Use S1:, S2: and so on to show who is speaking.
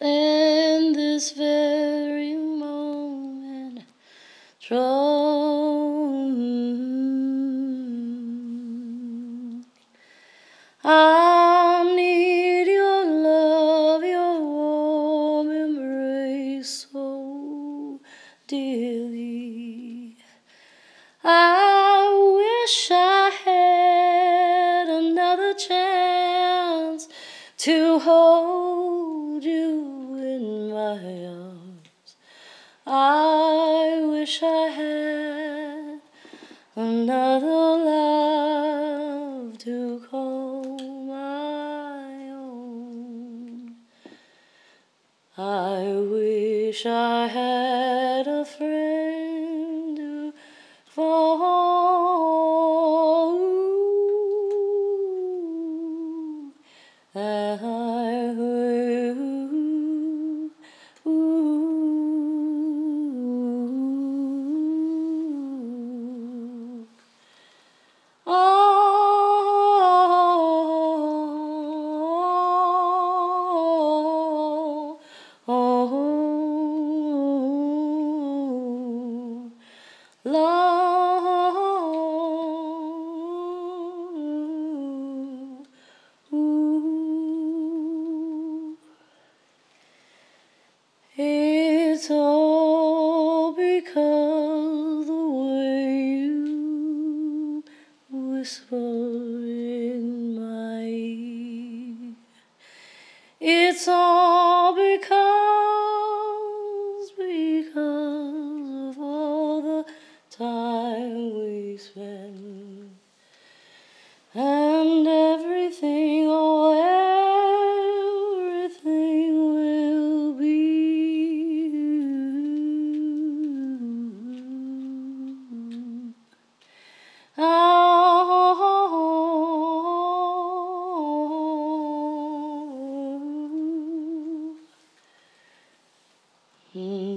S1: in this very moment. I need your love, your warm embrace so dearly. I wish I had another chance to hold I wish I had another love to call my own. I wish I had a friend to fall. whisper in my ear. It's all because, because of all the time we spent. He